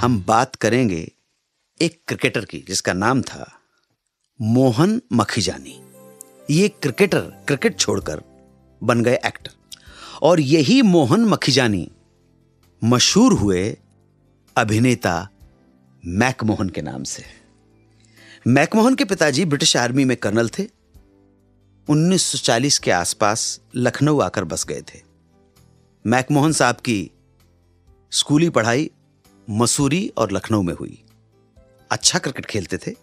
हम बात करेंगे एक क्रिकेटर की, जिसका नाम था मोहन मखीजानी। ये क्रिकेटर क्रिकेट छोड़कर बन गए एक्टर और यही मोहन मखीजानी मशहूर हुए अभिनेता मैकमोहन के नाम से। मैकमोहन के पिताजी ब्रिटिश आर्मी में कर्नल थे। 1940 के आसपास लखनऊ आकर बस गए थे। मैकमोहन साहब की स्कूली पढ़ाई मसूरी और लखनऊ में हुई। अच्छा क्रिकेट खेलते थे।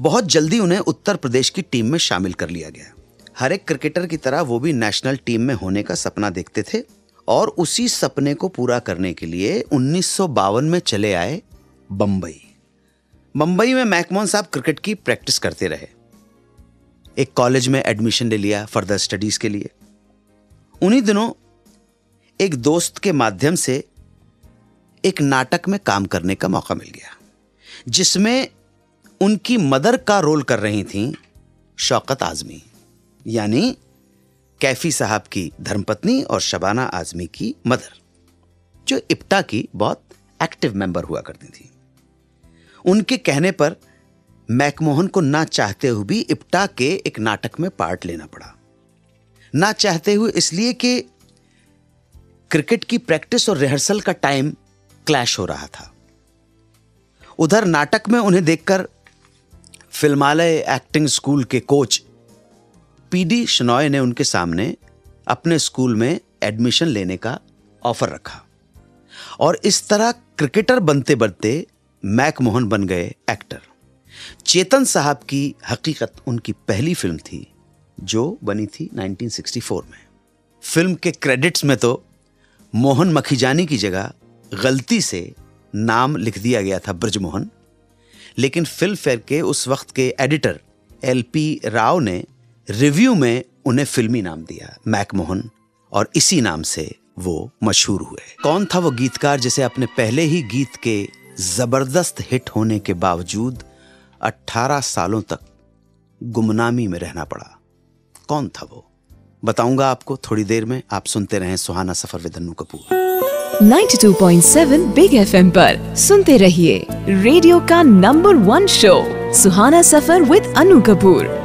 बहुत जल्दी उन्हें उत्तर प्रदेश की टीम में शामिल कर लिया गया। हर एक क्रिकेटर की तरह वो भी नेशनल टीम में होने का सपना देखते थे और उसी सपने को पूरा करने के लिए उन्नीस सौ बावन में चले आए बंबई। बंबई में मैकमोहन साहब क्रिकेट की प्रैक्टिस करते रहे। एक कॉलेज में एडमिशन ले लिया फर्दर स्टडीज़ के लिए। उन्हीं दिनों एक दोस्त के माध्यम से एक नाटक में काम करने का मौका मिल गया, जिसमें उनकी मदर का रोल कर रही थी शौकत आजमी, यानी कैफी साहब की धर्मपत्नी और शबाना आजमी की मदर, जो इप्टा की बहुत एक्टिव मेंबर हुआ करती थी। उनके कहने पर मैकमोहन को ना चाहते हुए भी इप्टा के एक नाटक में पार्ट लेना पड़ा। ना चाहते हुए इसलिए कि क्रिकेट की प्रैक्टिस और रिहर्सल का टाइम क्लैश हो रहा था। उधर नाटक में उन्हें देखकर फिल्मालय एक्टिंग स्कूल के कोच पीडी शनॉय ने उनके सामने अपने स्कूल में एडमिशन लेने का ऑफ़र रखा और इस तरह क्रिकेटर बनते बनते मैकमोहन बन गए एक्टर। चेतन साहब की हकीकत उनकी पहली फ़िल्म थी, जो बनी थी 1964 में। फ़िल्म के क्रेडिट्स में तो मोहन मखीजानी की जगह गलती से नाम लिख दिया गया था ब्रजमोहन, लेकिन फ़िल्म फेयर के उस वक्त के एडिटर एल पी राव ने रिव्यू में उन्हें फिल्मी नाम दिया, मैकमोहन, और इसी नाम से वो मशहूर हुए। कौन था वो गीतकार जिसे अपने पहले ही गीत के ज़बरदस्त हिट होने के बावजूद 18 सालों तक गुमनामी में रहना पड़ा? कौन था वो? बताऊँगा आपको थोड़ी देर में। आप सुनते रहें Suhana Safar with Kapoor. 92.7 big FM पर सुनते रहिए रेडियो का number one show Suhana Safar with Anu Kapoor.